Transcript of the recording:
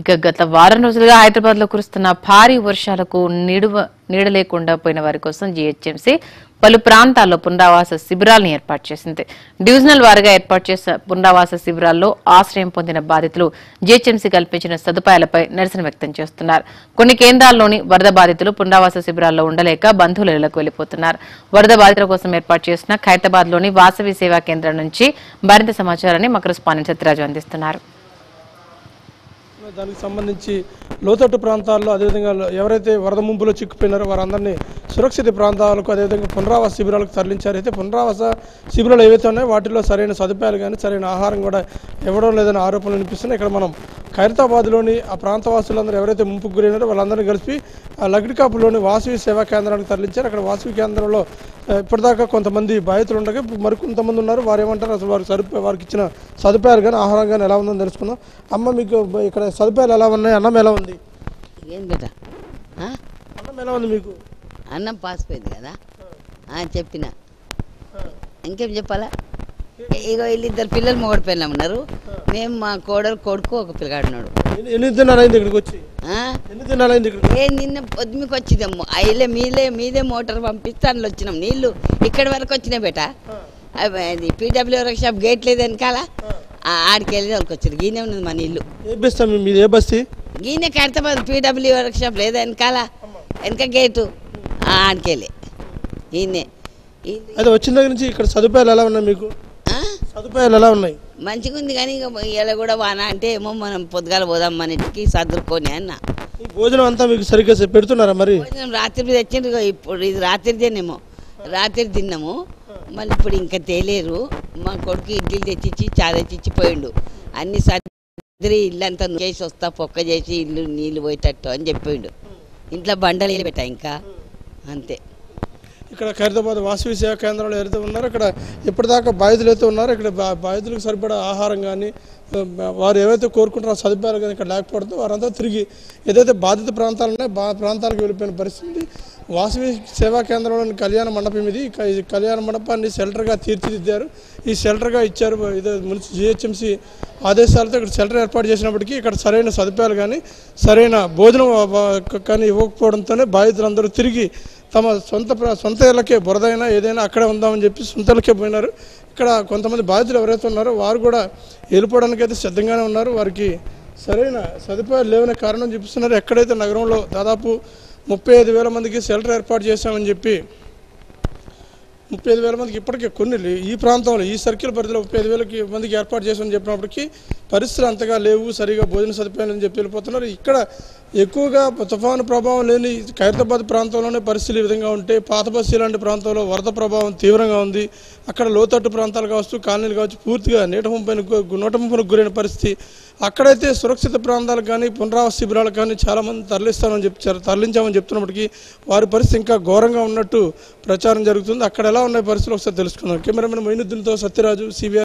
ఇక గత వారం రోజులుగా హైదరాబాద్లో కురుస్తున్న భారీ వర్షాలకు నిడువ నీడ లేకుండా పోయిన వారి కోసం జీహెచ్ఎంసీ పలు ప్రాంతాల్లో పునరావాస శిబిరాలను ఏర్పాటు చేసింది. డివిజనల్ వారిగా ఏర్పాటు చేసిన పునరావాస శిబిరాల్లో ఆశ్రయం పొందిన బాధితులు జీహెచ్ఎంసీ కల్పించిన సదుపాయాలపై నిరసన వ్యక్తం చేస్తున్నారు. కొన్ని కేంద్రాల్లోని వరద బాధితులు పునరావాస శిబిరాల్లో ఉండలేక బంధువుల ఇళ్ళకు వెళ్ళిపోతున్నారు వరద బాధితుల కోసం ఏర్పాటు చేసిన ఖైరతాబాద్లోని వాసవి సేవా కేంద్రం నుంచి మరింత సమాచారాన్ని మా కరెస్పాండెంట్ సత్యరాజు అందిస్తున్నారు. దానికి సంబంధించి లోతట్టు ప్రాంతాల్లో అదేవిధంగా ఎవరైతే వరద ముంపులో చిక్కుపోయినారో వారందరినీ సురక్షిత ప్రాంతాలకు అదేవిధంగా పునరావాస శిబిరాలకు తరలించారు. అయితే పునరావాస శిబిరాలు ఏవైతే ఉన్నాయో వాటిలో సరైన సదుపాయాలు కానీ సరైన ఆహారం కూడా ఇవ్వడం లేదని ఆరోపణలు వినిపిస్తున్నాయి. ఇక్కడ మనం ఖైరతాబాద్లోని ఆ ప్రాంతవాసులందరూ ఎవరైతే ముంపుకు గురైనారో వాళ్ళందరినీ కలిపి ఆ లగ్డికాపులోని వాసవి సేవా కేంద్రానికి తరలించారు. అక్కడ వాసవి కేంద్రంలో ఇప్పటిదాకా కొంతమంది బాధితులు ఉండగా మరికొంతమంది ఉన్నారు. వారు ఏమంటారు అసలు వారికి సరిపో వారికి ఇచ్చిన సదుపాయాలు కానీ ఆహారం కానీ ఎలా ఉందని తెలుసుకుందాం. అమ్మ మీకు ఇక్కడ సదుపాయాలు ఎలా ఉన్నాయి? అన్నం ఎలా ఉంది? ఏం బేట ఆ? అన్నం ఎలా ఉంది మీకు? అన్నం పాసిపోయింది కదా? చెప్పిన. ఇంకేం చెప్పాలా? ఇగో వీళ్ళిద్దరు పిల్లలు మొగడు పిల్లలు ఉన్నారు మేము మా కోడలు కొడుకు ఒక పిల్లగాడు ఉన్నాడు ఎన్ని- ఇక్కడికి వచ్చి? ఇక్కడికి? ఏ నిన్న పొద్దుమికి వచ్చిందేమో అయ్యలే మీలే మీదే మోటార్ పంపిస్తే అందులో వచ్చినాం. నీళ్ళు ఇక్కడి వరకు వచ్చినాయి బేట. అది పీడబ్ల్యూ షాప్ గేట్ లేదు వెనకాల. ఆ, ఆడికి వెళ్ళి వాళ్ళకి వచ్చారు గీనే ఉన్నది మా నీళ్ళు. ఏ బస్తా మీది? ఏ బస్తీ గీనే కడతాబాద్ పీడబ్ల్యూ వర్క్ షాప్ లేదా వెనకాల. వెనక గేటు. ఆ, ఆడికి వెళ్ళి. ఈయనే వచ్చిన దగ్గర నుంచి ఇక్కడ సదుపాయాలు ఎలా ఉన్నాయి మీకు? సదుపాయాలు ఎలా ఉన్నాయి? మంచిగా ఉంది కానీ ఇక ఇలా కూడా వాన అంటే ఏమో మనం పొద్దుగాల పోదాం మన ఇంటికి సర్దుకొని అన్న. ఈ భోజనం అంతా మీకు సరిగ్గా సె- పెడుతున్నారా మరి? భోజనం రాత్రి తెచ్చిండ్రు ఇగో ఇప్పుడు ఇది రాత్రి తినేమో. రాత్రి తిన్నాము. మళ్ళీ ఇప్పుడు ఇంకా తేలేరు. మా కొడుకు ఇడ్లీలు తెచ్చిచ్చి చా తెచ్చిచ్చి పోయిండు. అన్ని సర్దిరి ఇల్లంతా చేసి వస్తా పొక్క చేసి ఇల్లు నీళ్ళు పోయేటట్టు అని చెప్పిండు ఇంట్లో బండలు పెట్టా ఇంకా. అంతే. ఇక్కడ ఖైరతాబాద్ వాసవి సేవా కేంద్రంలో ఎవరైతే ఉన్నారో ఇక్కడ ఇప్పటిదాకా బాధితులు అయితే ఉన్నారో ఇక్కడ బా- బాధితులకు సరిపడా ఆహారం కానీ వారు ఏవైతే కోరుకుంటారో సదుపాయాలు కానీ ఇక్కడ లేకపోవడంతో వారంతా తిరిగి ఏదైతే బాధిత ప్రాంతాలు ఉన్నాయో బా ప్రాంతాలకు వెళ్ళిపోయిన పరిస్థితి. వాసవి సేవా కేంద్రంలోని కళ్యాణ మండపం ఇది. ఈ కళ్యాణ మండపాన్ని షెల్టర్గా తీర్చిదిద్దారు. ఈ షెల్టర్గా ఇచ్చారు ఇదే మున్సి జిహెచ్ఎంసీ ఆదేశాలతో ఇక్కడ షెల్టర్ ఏర్పాటు చేసినప్పటికీ ఇక్కడ సరైన సదుపాయాలు కానీ సరైన భోజనం కానీ ఇవ్వకపోవడంతోనే బాధితులందరూ తిరిగి తమ సొంత ప్ర- సొంత ఇళ్ళకే బురదైనా ఏదైనా అక్కడే ఉందామని చెప్పి సొంత ఇళ్ళకే పోయినారు. ఇక్కడ కొంతమంది బాధితులు ఎవరైతే ఉన్నారో వారు కూడా వెళ్ళిపోవడానికి అయితే సిద్ధంగానే ఉన్నారు. వారికి సరైన సదుపాయాలు లేవనే కారణం చూపిస్తున్నారు. ఎక్కడైతే నగరంలో దాదాపు ముప్పై ఐదు వేల మందికి షెల్టర్ ఏర్పాటు చేశామని చెప్పి ముప్పై ఐదు వేల మందికి ఇప్పటికే కొన్ని ఈ ప్రాంతంలో ఈ సర్కిల్ పరిధిలో ముప్పై ఐదు వేలకి మందికి ఏర్పాటు చేసామని చెప్పినప్పటికీ పరిస్థితులు అంతగా లేవు సరిగా భోజన సదుపాయాలు అని చెప్పి వెళ్ళిపోతున్నారు. ఇక్కడ ఎక్కువగా తుఫాను ప్రభావం లేని ఖైరతాబాద్ ప్రాంతంలోనే పరిస్థితులు ఈ విధంగా ఉంటే పాత లాంటి ప్రాంతంలో వరద ప్రభావం తీవ్రంగా ఉంది. అక్కడ లోతట్టు ప్రాంతాలు కావచ్చు కాలనీలు కావచ్చు పూర్తిగా నీట ముంపైన నూట ముంపునకు గురైన పరిస్థితి. అక్కడైతే సురక్షిత ప్రాంతాలకు కానీ పునరావాస శిబిరాలకు కానీ చాలామంది తరలిస్తామని చెప్పారు తరలించామని చెప్తున్నప్పటికీ వారి పరిస్థితి ఇంకా ఘోరంగా ఉన్నట్టు ప్రచారం జరుగుతుంది. అక్కడ ఎలా ఉన్నాయి పరిస్థితులు ఒకసారి తెలుసుకుందాం. Cameraman మొయినుద్దీన్తో Satyaraju CBI